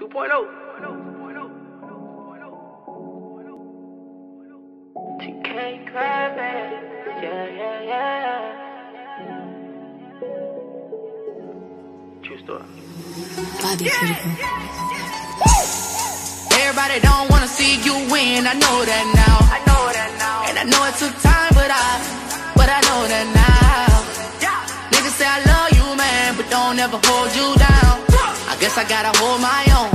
TK oh. Craven. Yeah, yeah, yeah. True story. Everybody don't wanna see you win, I know that now. I know that now. And I know it took time, but I, but I know that now. Niggas say I love you, man, but don't ever hold you down. I guess I gotta hold my own.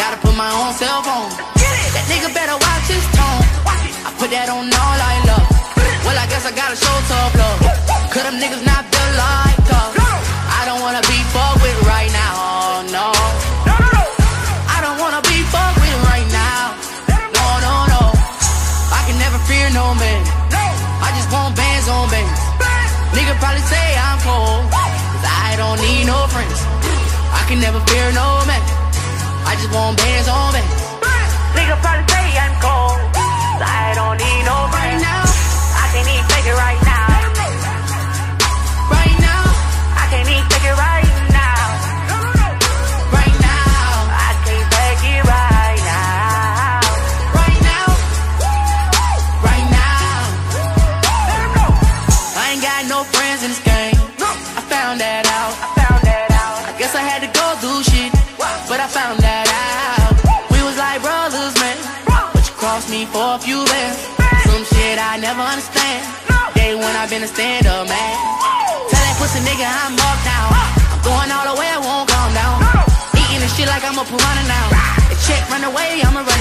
Gotta put my own self on. That nigga better watch his tone. I put that on all I love. Well, I guess I gotta show tough love. Cause them niggas not built like us. I don't wanna be fucked with right now, oh no. I don't wanna be fucked with right now. No, no, no. I can never fear no man. I just want bands on bands. Nigga probably say I'm cold. Cause I don't need no friends. Can never fear no man. I just want to go through shit, but I found that out. We was like brothers, man. But you crossed me for a few bands. Some shit I never understand. Day when I been a stand up, man. Tell that pussy nigga I'm up now. I'm going all the way, I won't calm down. Eating this shit like I'm a piranha now. The check run away, I'ma run